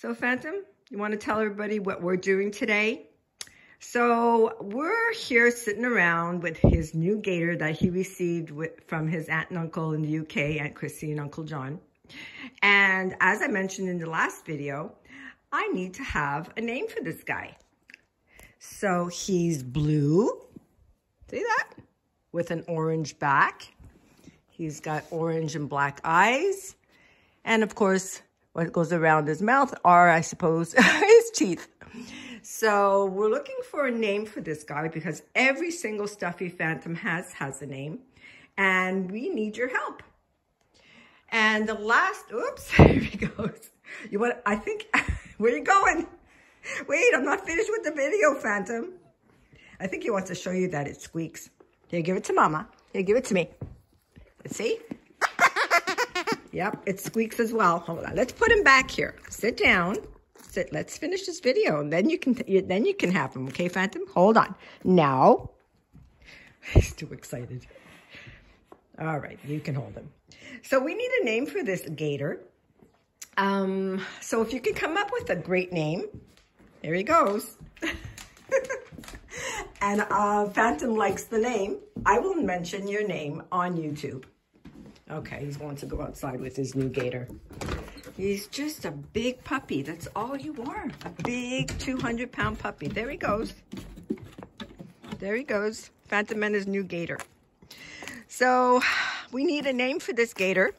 So Phantom, you want to tell everybody what we're doing today? So we're here sitting around with his new gator that he received with, from his aunt and uncle in the UK, Aunt Chrissy and Uncle John. And as I mentioned in the last video, I need to have a name for this guy. So he's blue. See that? With an orange back. He's got orange and black eyes. And of course, what goes around his mouth are, I suppose, his teeth. So we're looking for a name for this guy because every single stuffy phantom has has a name. And we need your help. And the last, oops, here he goes. You want, I think, where are you going? Wait, I'm not finished with the video, Phantom. I think he wants to show you that it squeaks. Here, give it to Mama. Here, give it to me. Let's see. Yep, it squeaks as well. Hold on. Let's put him back here. Sit down. Sit. Let's finish this video, and then you can then you can have him. Okay, Phantom. Hold on. Now. He's too excited. All right, you can hold him. So we need a name for this gator. Um, so if you can come up with a great name, there he goes. and uh, Phantom likes the name. I will mention your name on YouTube. Okay, he's going to go outside with his new gator. He's just a big puppy. That's all you are. A big 200 pound puppy. There he goes. There he goes. Phantom his new gator. So we need a name for this gator.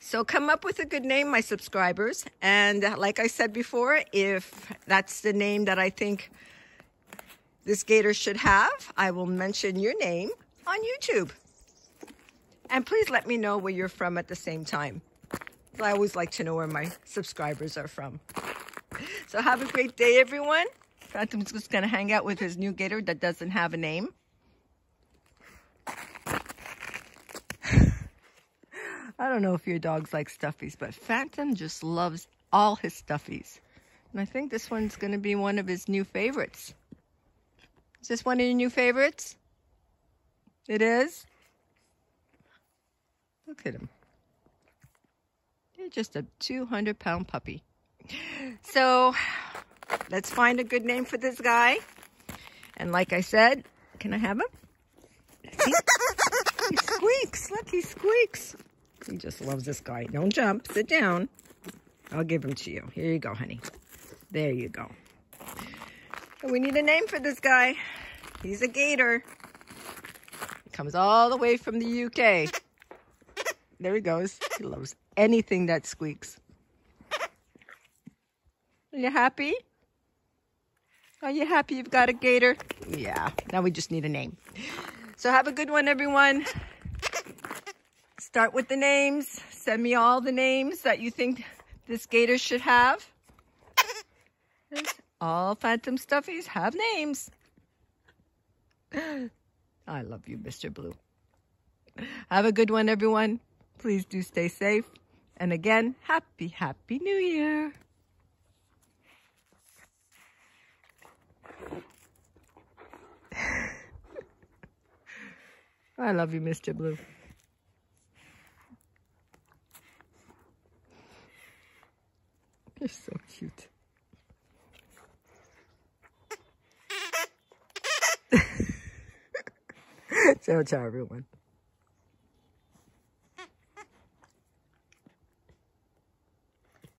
So come up with a good name, my subscribers. And uh, like I said before, if that's the name that I think this gator should have, I will mention your name on YouTube. And please let me know where you're from at the same time. I always like to know where my subscribers are from. So have a great day, everyone. Phantom's just going to hang out with his new gator that doesn't have a name. I don't know if your dogs like stuffies, but Phantom just loves all his stuffies. And I think this one's going to be one of his new favorites. Is this one of your new favorites? It is? Look at him. He's just a 200 pound puppy. So let's find a good name for this guy. And like I said, can I have him? He squeaks. Look, he squeaks. He just loves this guy. Don't jump. Sit down. I'll give him to you. Here you go, honey. There you go. we need a name for this guy. He's a gator. He comes all the way from the UK. There he goes. He loves anything that squeaks. Are you happy? Are you happy you've got a gator? Yeah. Now we just need a name. So have a good one, everyone. Start with the names. Send me all the names that you think this gator should have. All Phantom Stuffies have names. I love you, Mr. Blue. Have a good one, everyone. Please do stay safe. And again, happy, happy New Year. I love you, Mr. Blue. You're so cute. ciao, ciao, everyone.